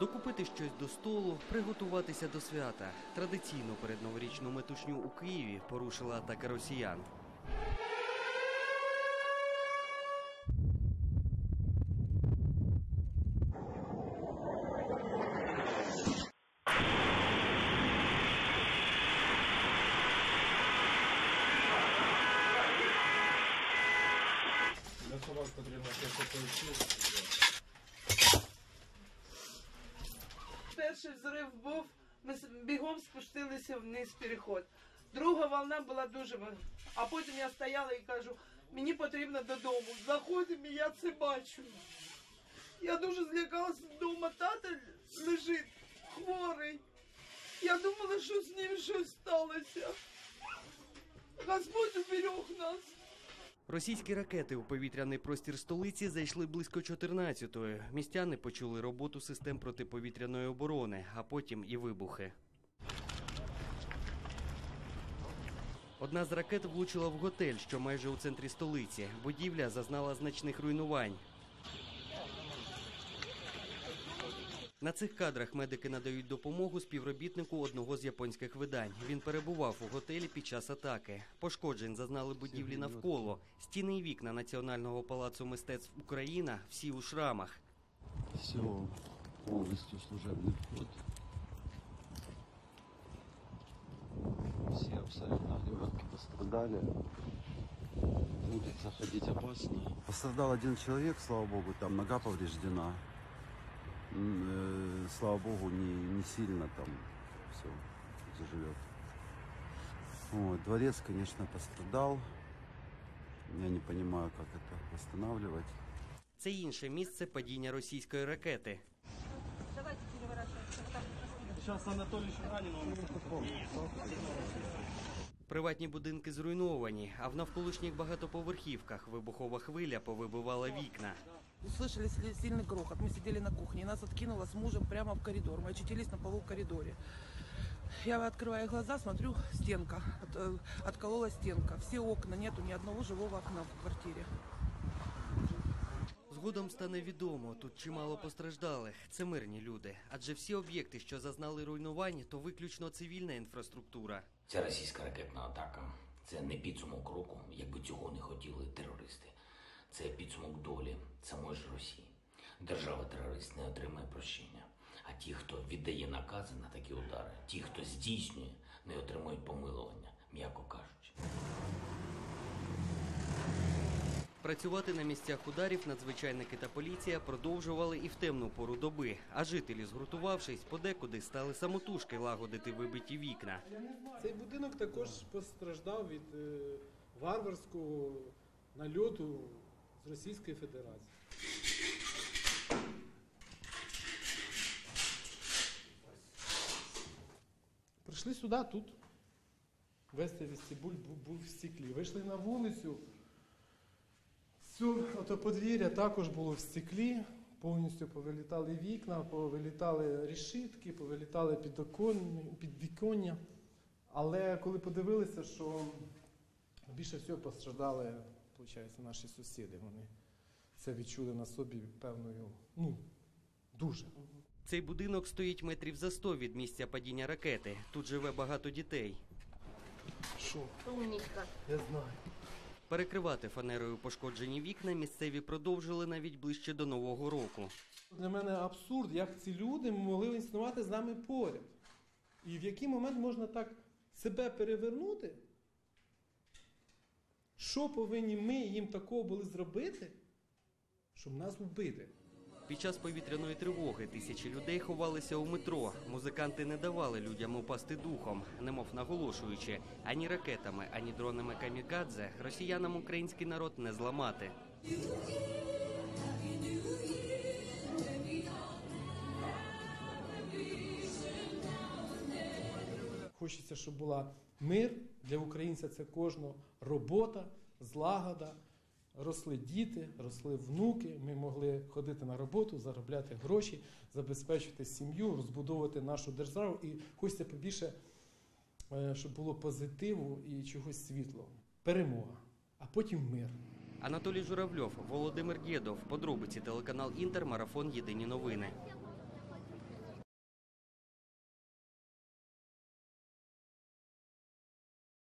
Докупити щось до столу, приготуватися до свята. Традиційно перед новорічну метушню у Києві порушила атака росіян. Для собак потрібно щось Перший взрив був, ми бігом спустилися вниз переход. Друга волна була дуже А потім я стояла і кажу, мені потрібно додому. Заходимо, і я це бачу. Я дуже злякалася вдома. Тато лежить хворий. Я думала, що з ним щось сталося. Господь уберег нас. Російські ракети у повітряний простір столиці зайшли близько 14-ї. Містяни почули роботу систем протиповітряної оборони, а потім і вибухи. Одна з ракет влучила в готель, що майже у центрі столиці. Будівля зазнала значних руйнувань. На цих кадрах медики надають допомогу співробітнику одного з японських видань. Він перебував у готелі під час атаки. Пошкоджень зазнали будівлі навколо. Стіни і вікна Національного палацу мистецтв Україна всі у шрамах. Все, полностью служебный вход. Все абсолютно лебедки пострадали. Будет заходить опасно. Пострадал один человек, слава богу, там нога повреждена. Э, Слава богу, не, не сильно там все заживет. Вот, дворец, конечно, пострадал. Я не понимаю, как это восстанавливать. Це інше місце падіння російської ракети. Приватні будинки зруйновані, а в навколишніх багатоповерхівках вибухова хвиля повибивала вікна. Услышали сли- сильный грохот. Мы сидели на кухне, и нас откинуло с мужем прямо в коридор. Мы очутились на полу в коридоре. Я открываю глаза, смотрю, стенка. От- э, отколола стенка. Все окна, нету ни одного живого окна в квартире. Згодом стане відомо, тут чимало постраждалих. Це мирні люди. Адже всі об'єкти, що зазнали руйнувань, то виключно цивільна інфраструктура. Ця російська ракетна атака це не підсумок року, якби цього не хотіли терористи. Це підсумок долі самої ж Росії. Держава-терорист не отримає прощення. А ті, хто віддає накази на такі удари, ті, хто здійснює, не отримують Працювати на місцях ударів надзвичайники та поліція продовжували і в темну пору доби. А жителі, згуртувавшись, подекуди стали самотужки лагодити вибиті вікна. Цей будинок також постраждав від е, варварського нальоту з Російської Федерації. Прийшли сюди, тут. Цей вестибуль був, в стеклі. Вийшли на вулицю. Все, ото подвір'я також було в стеклі. Повністю повилітали вікна, повилітали решітки, повилітали підвіконня. Але коли подивилися, що більше всього постраждали, виходить, наші сусіди. Вони це відчули на собі певною, ну, дуже. Цей будинок стоїть метрів за сто від місця падіння ракети. Тут живе багато дітей. Що? Умнічка. Я знаю. Перекривати фанерою пошкоджені вікна місцеві продовжили навіть ближче до нового року. Для мене абсурд, як ці люди могли існувати з нами поряд. І в який момент можна так себе перевернути? Що повинні ми їм такого були зробити, щоб нас вбити? Під час повітряної тривоги тисячі людей ховалися у метро. Музиканти не давали людям упасти духом, немов наголошуючи, ані ракетами, ані дронами камікадзе росіянам український народ не зламати. Хочеться, щоб була мир для українця. Це кожного робота, злагода. Росли діти, росли внуки. Ми могли ходити на роботу, заробляти гроші, забезпечити сім'ю, розбудовувати нашу державу. І хочеться побільше, е, щоб було позитиву і чогось світлого. Перемога, а потім мир. Анатолій Журавльов, Володимир Дєдов. Подробиці телеканал Інтер. Марафон. Єдині новини.